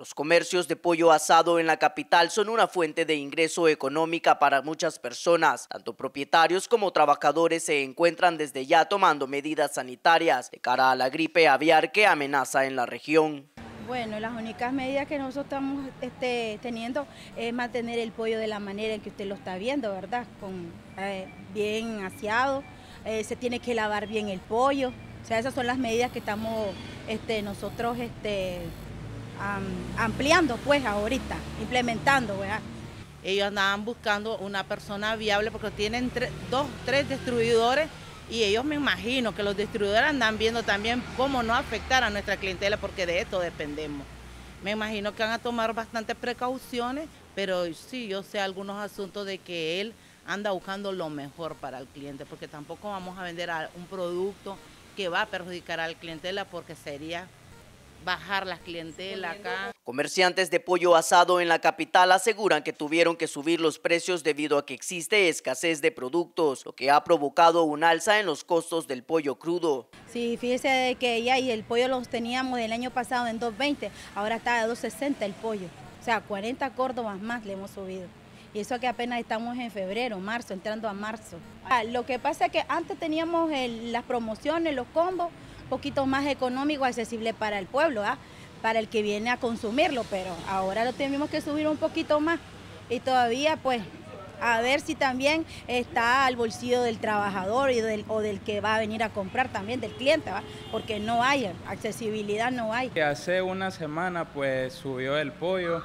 Los comercios de pollo asado en la capital son una fuente de ingreso económica para muchas personas. Tanto propietarios como trabajadores se encuentran desde ya tomando medidas sanitarias de cara a la gripe aviar que amenaza en la región. Bueno, las únicas medidas que nosotros estamos este, teniendo es mantener el pollo de la manera en que usted lo está viendo, ¿verdad? Con eh, bien aseado, eh, se tiene que lavar bien el pollo. O sea, esas son las medidas que estamos este, nosotros este, ampliando pues ahorita, implementando, ¿verdad? Ellos andaban buscando una persona viable porque tienen dos, tres distribuidores y ellos me imagino que los distribuidores andan viendo también cómo no afectar a nuestra clientela porque de esto dependemos. Me imagino que van a tomar bastantes precauciones, pero sí, yo sé algunos asuntos de que él anda buscando lo mejor para el cliente, porque tampoco vamos a vender un producto que va a perjudicar al clientela porque sería bajar las clientela acá. Comerciantes de pollo asado en la capital aseguran que tuvieron que subir los precios debido a que existe escasez de productos, lo que ha provocado un alza en los costos del pollo crudo. Sí, fíjese que ya y el pollo los teníamos el año pasado en 2.20, ahora está a 2.60 el pollo. O sea, 40 córdobas más le hemos subido. Y eso que apenas estamos en febrero, marzo, entrando a marzo. Ah, lo que pasa es que antes teníamos las promociones, los combos, poquito más económico, accesible para el pueblo, ¿ah? para el que viene a consumirlo, pero ahora lo tenemos que subir un poquito más y todavía pues a ver si también está al bolsillo del trabajador o del que va a venir a comprar también, del cliente, porque no hay, accesibilidad no hay. Hace una semana pues subió el pollo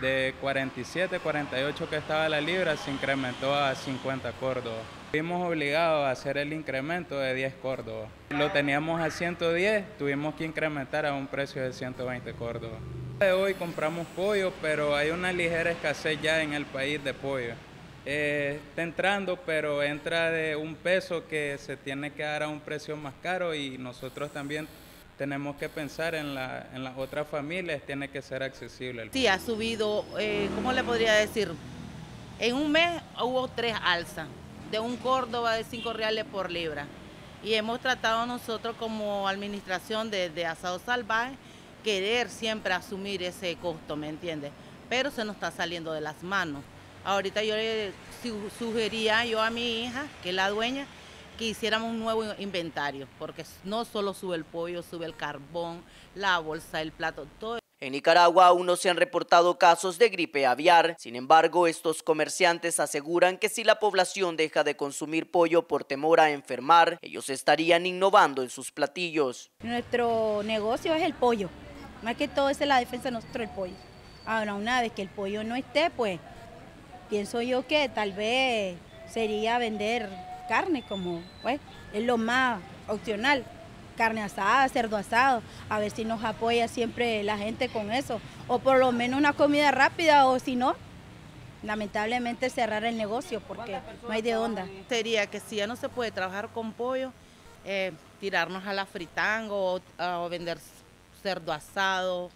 de 47, 48 que estaba la libra, se incrementó a 50 córdobas. Fuimos obligados a hacer el incremento de 10 córdobas. Lo teníamos a 110, tuvimos que incrementar a un precio de 120 córdobas. Hoy compramos pollo, pero hay una ligera escasez ya en el país de pollo. Eh, está entrando, pero entra de un peso que se tiene que dar a un precio más caro y nosotros también tenemos que pensar en, la, en las otras familias, tiene que ser accesible. Sí, ha subido, eh, ¿cómo le podría decir? En un mes hubo tres alzas de un Córdoba de 5 reales por libra. Y hemos tratado nosotros como administración de, asado salvaje querer siempre asumir ese costo, ¿me entiendes? Pero se nos está saliendo de las manos. Ahorita yo le sugería yo a mi hija, que es la dueña, que hiciéramos un nuevo inventario, porque no solo sube el pollo, sube el carbón, la bolsa, el plato, todo en Nicaragua aún no se han reportado casos de gripe aviar, sin embargo estos comerciantes aseguran que si la población deja de consumir pollo por temor a enfermar, ellos estarían innovando en sus platillos. Nuestro negocio es el pollo, más que todo es la defensa de nuestro el pollo. Ahora una vez que el pollo no esté, pues pienso yo que tal vez sería vender carne como, pues, es lo más opcional carne asada, cerdo asado, a ver si nos apoya siempre la gente con eso, o por lo menos una comida rápida, o si no, lamentablemente cerrar el negocio porque no hay de onda. Sería que si ya no se puede trabajar con pollo, eh, tirarnos a la fritanga o, vender cerdo asado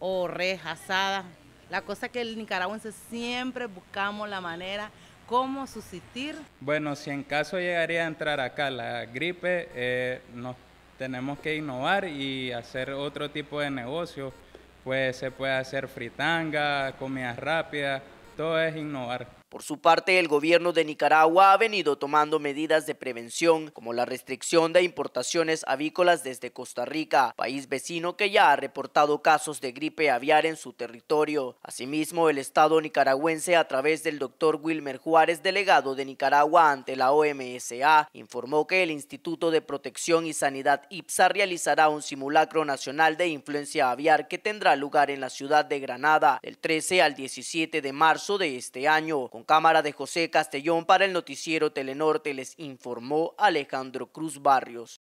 o res asada. La cosa que el nicaragüense siempre buscamos la manera cómo subsistir. Bueno, si en caso llegaría a entrar acá la gripe, eh, nos tenemos que innovar y hacer otro tipo de negocio. Pues se puede hacer fritanga, comida rápida, todo es innovar. Por su parte, el gobierno de Nicaragua ha venido tomando medidas de prevención, como la restricción de importaciones avícolas desde Costa Rica, país vecino que ya ha reportado casos de gripe aviar en su territorio. Asimismo, el Estado nicaragüense, a través del doctor Wilmer Juárez, delegado de Nicaragua ante la OMSA, informó que el Instituto de Protección y Sanidad IPSA realizará un simulacro nacional de influencia aviar que tendrá lugar en la ciudad de Granada del 13 al 17 de marzo de este año cámara de José Castellón para el noticiero Telenorte les informó Alejandro Cruz Barrios.